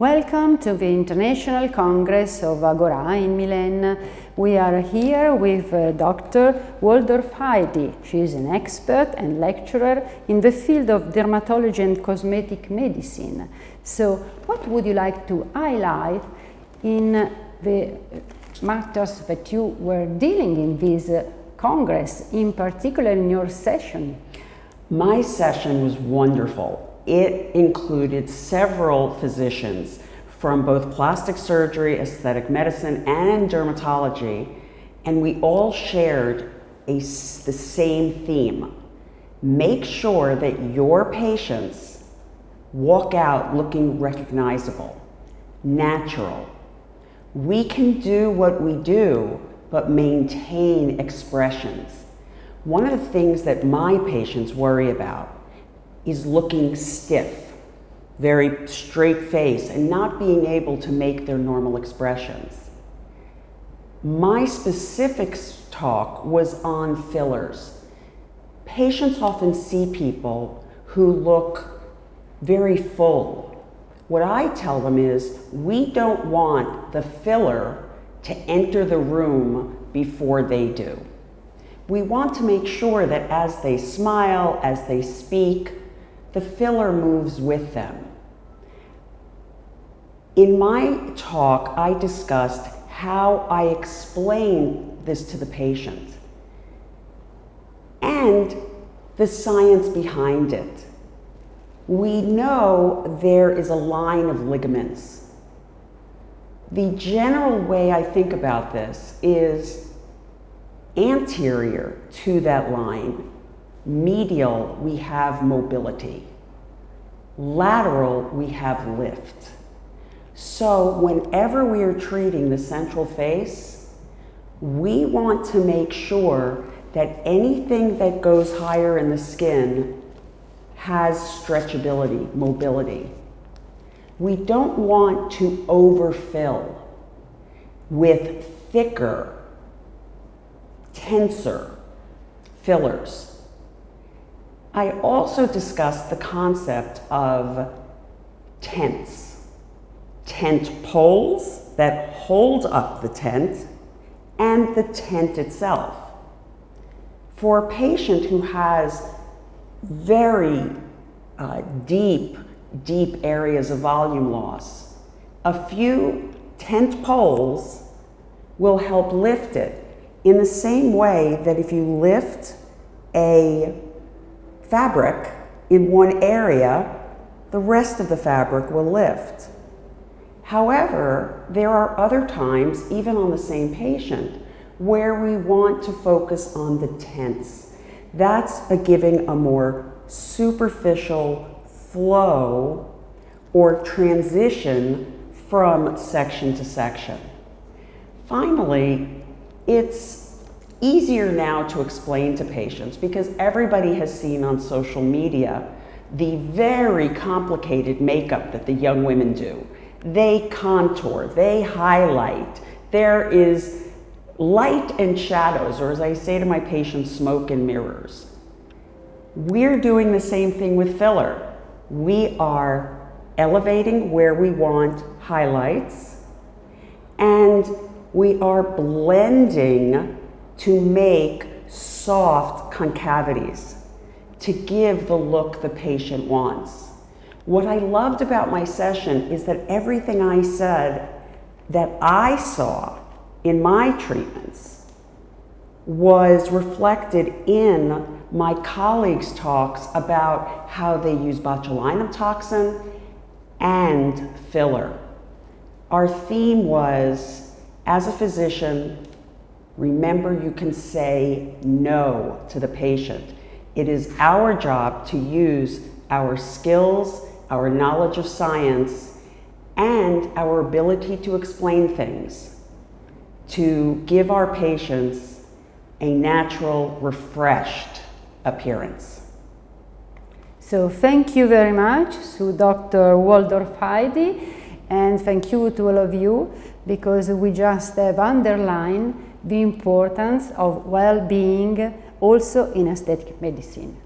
Welcome to the International Congress of Agora in Milan. We are here with uh, Dr. Waldorf Heidi. She is an expert and lecturer in the field of dermatology and cosmetic medicine. So, what would you like to highlight in the matters that you were dealing in this uh, Congress, in particular in your session? My session was wonderful. It included several physicians from both plastic surgery, aesthetic medicine, and dermatology, and we all shared a, the same theme. Make sure that your patients walk out looking recognizable, natural. We can do what we do, but maintain expressions. One of the things that my patients worry about is looking stiff, very straight face, and not being able to make their normal expressions. My specific talk was on fillers. Patients often see people who look very full. What I tell them is we don't want the filler to enter the room before they do. We want to make sure that as they smile, as they speak, the filler moves with them. In my talk, I discussed how I explain this to the patient and the science behind it. We know there is a line of ligaments. The general way I think about this is anterior to that line Medial, we have mobility. Lateral, we have lift. So whenever we are treating the central face, we want to make sure that anything that goes higher in the skin has stretchability, mobility. We don't want to overfill with thicker, tenser fillers. I also discussed the concept of tents, tent poles that hold up the tent, and the tent itself. For a patient who has very uh, deep, deep areas of volume loss, a few tent poles will help lift it in the same way that if you lift a fabric in one area, the rest of the fabric will lift. However, there are other times, even on the same patient, where we want to focus on the tents. That's a giving a more superficial flow or transition from section to section. Finally, it's easier now to explain to patients because everybody has seen on social media the very complicated makeup that the young women do. They contour, they highlight, there is light and shadows, or as I say to my patients, smoke and mirrors. We're doing the same thing with filler. We are elevating where we want highlights, and we are blending to make soft concavities to give the look the patient wants. What I loved about my session is that everything I said that I saw in my treatments was reflected in my colleagues' talks about how they use botulinum toxin and filler. Our theme was, as a physician, Remember, you can say no to the patient. It is our job to use our skills, our knowledge of science, and our ability to explain things to give our patients a natural, refreshed appearance. So thank you very much to Dr. Waldorf Heidi and thank you to all of you because we just have underlined the importance of well-being also in aesthetic medicine.